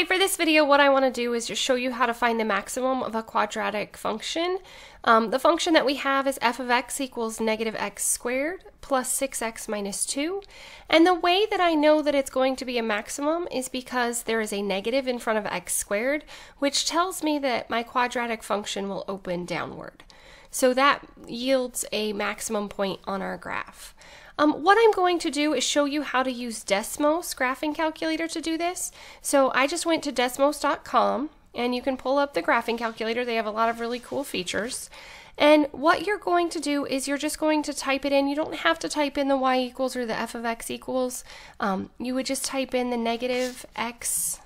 Hi, for this video, what I want to do is just show you how to find the maximum of a quadratic function. Um, the function that we have is f of x equals negative x squared plus 6x minus 2. And the way that I know that it's going to be a maximum is because there is a negative in front of x squared, which tells me that my quadratic function will open downward. So that yields a maximum point on our graph. Um, what I'm going to do is show you how to use Desmos graphing calculator to do this. So I just went to desmos.com and you can pull up the graphing calculator. They have a lot of really cool features. And what you're going to do is you're just going to type it in. You don't have to type in the y equals or the f of x equals. Um, you would just type in the negative x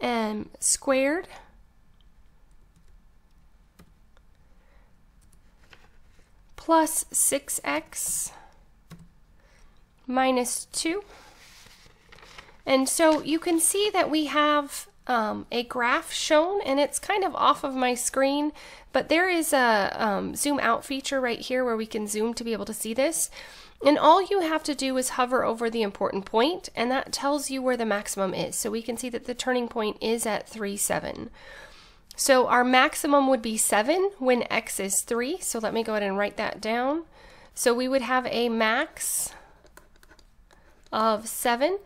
um, squared plus 6x minus 2. And so you can see that we have um, a graph shown and it's kind of off of my screen, but there is a um, zoom out feature right here where we can zoom to be able to see this. And all you have to do is hover over the important point and that tells you where the maximum is. So we can see that the turning point is at 3, 7. So our maximum would be 7 when x is 3. So let me go ahead and write that down. So we would have a max of 7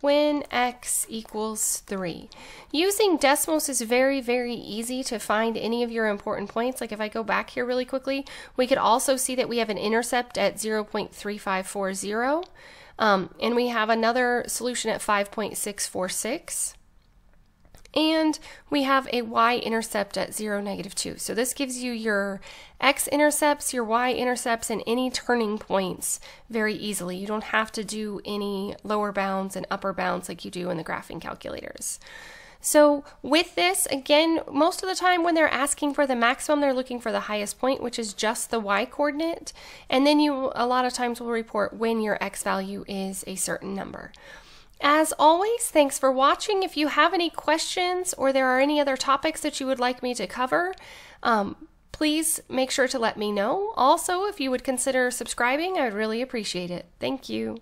when x equals 3. Using Desmos is very, very easy to find any of your important points. Like if I go back here really quickly, we could also see that we have an intercept at 0.3540, um, and we have another solution at 5.646 and we have a y-intercept at 0, negative 2. So this gives you your x-intercepts, your y-intercepts, and any turning points very easily. You don't have to do any lower bounds and upper bounds like you do in the graphing calculators. So with this, again, most of the time when they're asking for the maximum, they're looking for the highest point, which is just the y coordinate. And then you, a lot of times will report when your x value is a certain number. As always, thanks for watching. If you have any questions or there are any other topics that you would like me to cover, um, please make sure to let me know. Also, if you would consider subscribing, I would really appreciate it. Thank you.